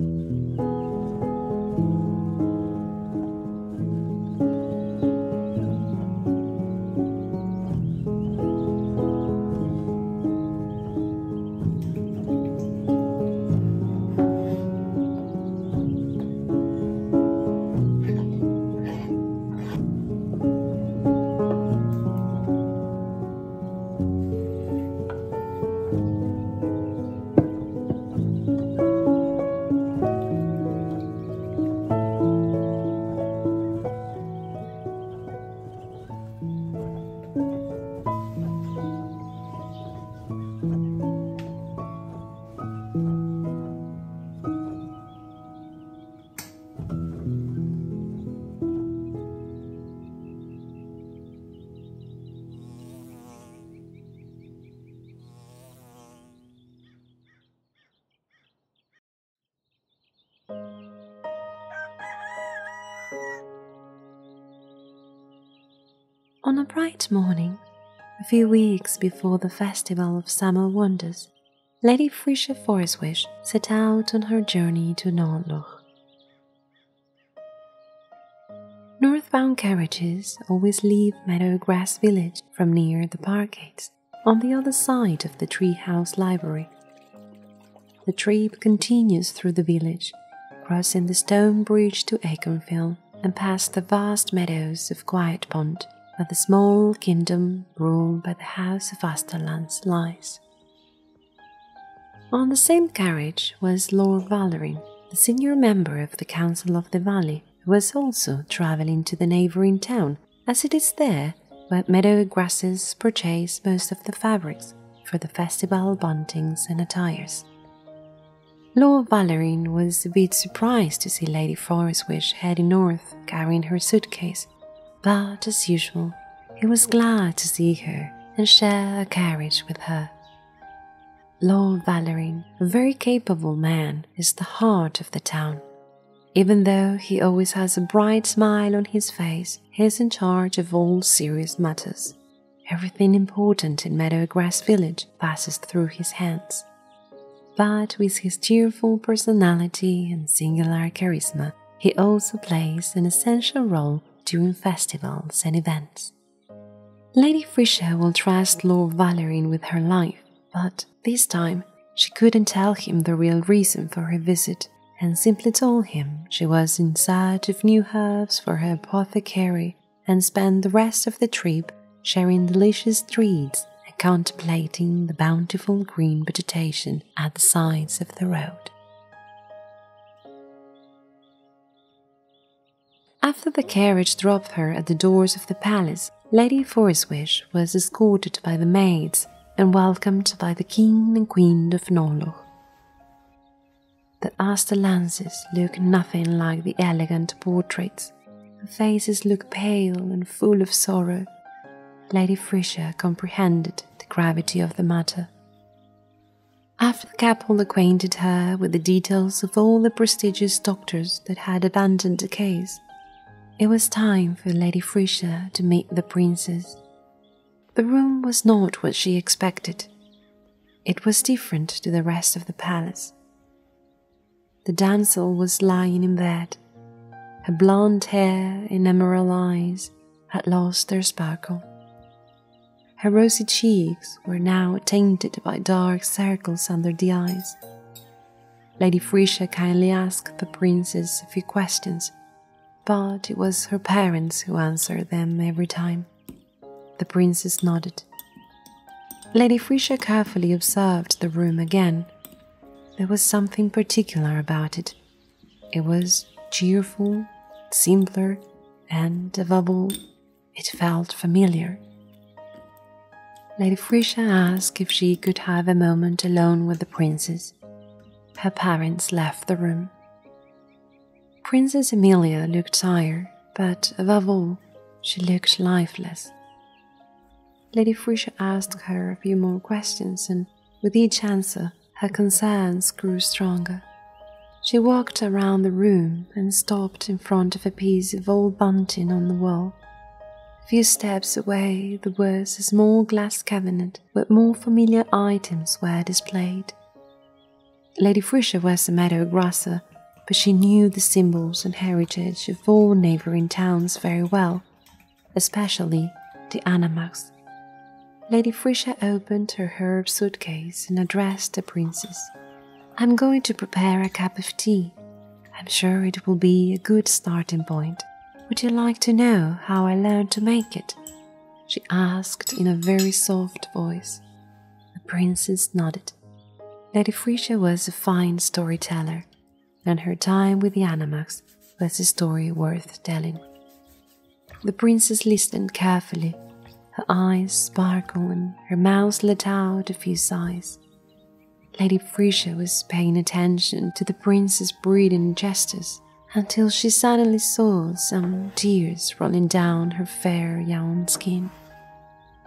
On bright morning, a few weeks before the festival of summer wonders, Lady Freesia Foreswish set out on her journey to Nordloch. Northbound carriages always leave Meadowgrass Village from near the park gates on the other side of the treehouse library. The trip continues through the village, crossing the stone bridge to Aconfield and past the vast meadows of Quiet Pond where the small kingdom ruled by the House of Asterlance lies. On the same carriage was Lord Vallerine, the senior member of the Council of the Valley, who was also travelling to the neighbouring town, as it is there where meadow grasses purchase most of the fabrics for the festival buntings and attires. Lord Vallerine was a bit surprised to see Lady Foreswish heading north carrying her suitcase but as usual, he was glad to see her and share a carriage with her. Lord Vallerine, a very capable man, is the heart of the town. Even though he always has a bright smile on his face, he is in charge of all serious matters. Everything important in Meadowgrass Village passes through his hands. But with his cheerful personality and singular charisma, he also plays an essential role during festivals and events. Lady Freesia will trust Lord Valerian with her life, but this time she couldn't tell him the real reason for her visit and simply told him she was in search of new herbs for her apothecary and spent the rest of the trip sharing delicious treats and contemplating the bountiful green vegetation at the sides of the road. After the carriage dropped her at the doors of the palace, Lady Foreswish was escorted by the maids and welcomed by the King and Queen of Nordloch. The Asterlances look nothing like the elegant portraits. The faces look pale and full of sorrow. Lady Freesia comprehended the gravity of the matter. After the couple acquainted her with the details of all the prestigious doctors that had abandoned the case, it was time for Lady Freesia to meet the princess. The room was not what she expected. It was different to the rest of the palace. The damsel was lying in bed. Her blonde hair and emerald eyes had lost their sparkle. Her rosy cheeks were now tainted by dark circles under the eyes. Lady Freesia kindly asked the princess a few questions but it was her parents who answered them every time. The princess nodded. Lady Freesia carefully observed the room again. There was something particular about it. It was cheerful, simpler, and above all, it felt familiar. Lady Freesia asked if she could have a moment alone with the princess. Her parents left the room. Princess Amelia looked tired, but above all, she looked lifeless. Lady Freesia asked her a few more questions, and with each answer, her concerns grew stronger. She walked around the room and stopped in front of a piece of old bunting on the wall. A few steps away, there was a small glass cabinet where more familiar items were displayed. Lady Freesia was a meadow grasser but she knew the symbols and heritage of all neighboring towns very well, especially the Anamax. Lady Freesia opened her herb suitcase and addressed the princess. I'm going to prepare a cup of tea. I'm sure it will be a good starting point. Would you like to know how I learned to make it? She asked in a very soft voice. The princess nodded. Lady Freesia was a fine storyteller, and her time with the Anamax was a story worth telling. The princess listened carefully. Her eyes sparkled and her mouth let out a few sighs. Lady Freesia was paying attention to the princess' breathing gestures until she suddenly saw some tears rolling down her fair young skin.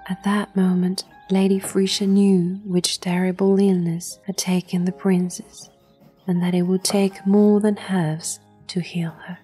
At that moment, Lady Freesia knew which terrible illness had taken the princess, and that it would take more than herbs to heal her.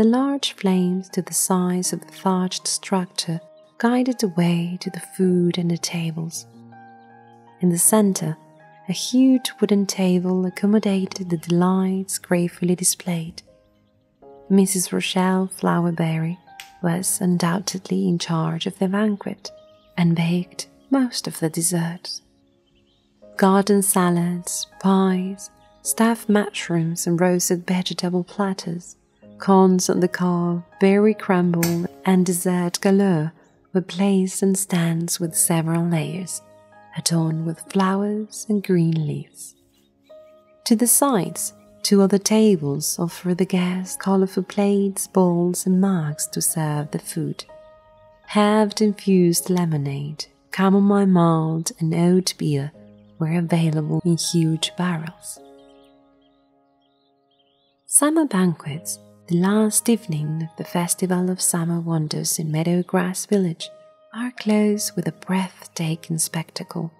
The large flames to the size of the thatched structure guided the way to the food and the tables. In the center, a huge wooden table accommodated the delights gratefully displayed. Mrs. Rochelle Flowerberry was undoubtedly in charge of the banquet and baked most of the desserts. Garden salads, pies, stuffed mushrooms, and roasted vegetable platters, corns on the cob, berry crumble, and dessert galore were placed on stands with several layers, adorned with flowers and green leaves. To the sides, two other tables offer the guests colorful plates, bowls, and mugs to serve the food. Halved infused lemonade, chamomile malt, and oat beer were available in huge barrels. Summer banquets the last evening of the Festival of Summer Wonders in Meadowgrass Village are closed with a breathtaking spectacle,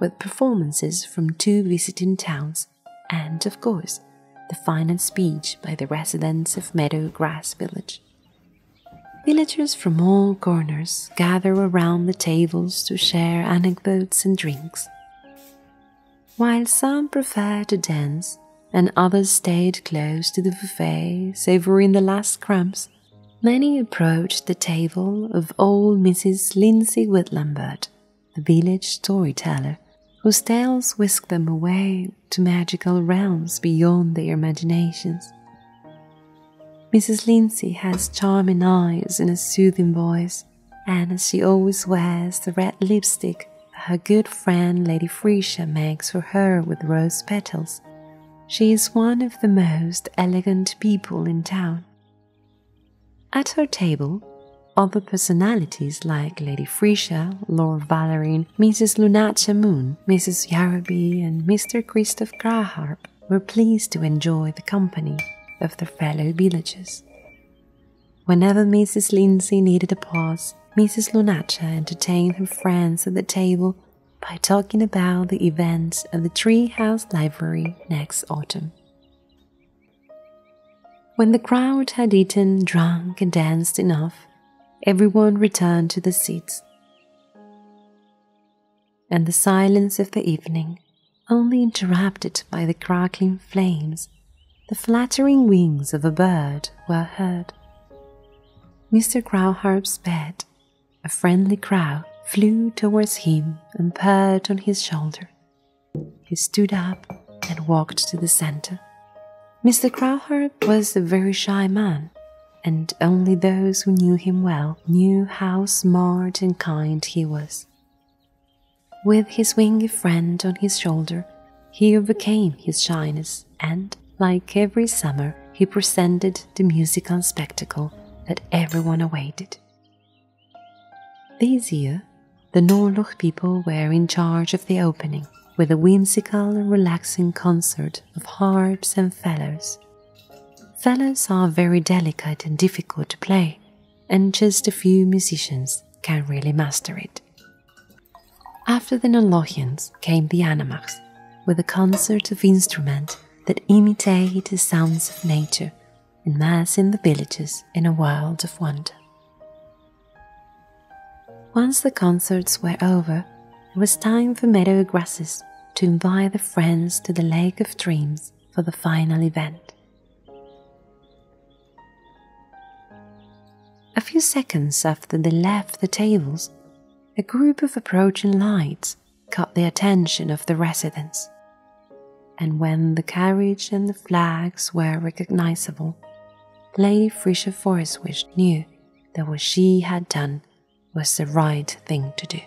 with performances from two visiting towns and, of course, the final speech by the residents of Meadowgrass Village. Villagers from all corners gather around the tables to share anecdotes and drinks. While some prefer to dance, and others stayed close to the buffet, savoring the last crumbs. Many approached the table of old Mrs. Lindsay Whitlambert, the village storyteller, whose tales whisked them away to magical realms beyond their imaginations. Mrs. Lindsay has charming eyes and a soothing voice, and as she always wears the red lipstick her good friend Lady Freesia makes for her with rose petals, she is one of the most elegant people in town. At her table, other personalities like Lady Freesia, Lord Valerian, Mrs. Lunacia Moon, Mrs. Yarraby, and Mr. Christoph Grauharp were pleased to enjoy the company of their fellow villagers. Whenever Mrs. Lindsay needed a pause, Mrs. Lunacia entertained her friends at the table by talking about the events at the Treehouse Library next autumn. When the crowd had eaten, drunk, and danced enough, everyone returned to the seats. And the silence of the evening, only interrupted by the crackling flames, the fluttering wings of a bird were heard. Mr. Grauharp's bed, a friendly crow, flew towards him and purred on his shoulder. He stood up and walked to the center. Mr. Grauharp was a very shy man, and only those who knew him well knew how smart and kind he was. With his wingy friend on his shoulder, he overcame his shyness and, like every summer, he presented the musical spectacle that everyone awaited. This year, the Nordloch people were in charge of the opening, with a whimsical and relaxing concert of harps and fellows. Fellows are very delicate and difficult to play, and just a few musicians can really master it. After the Nordlochians came the Anamachs, with a concert of instruments that imitate the sounds of nature and mass in the villages in a world of wonder. Once the concerts were over, it was time for Meadow Grasses to invite the friends to the Lake of Dreams for the final event. A few seconds after they left the tables, a group of approaching lights caught the attention of the residents. And when the carriage and the flags were recognizable, Lady Freesia Foreswish knew that what she had done was the right thing to do.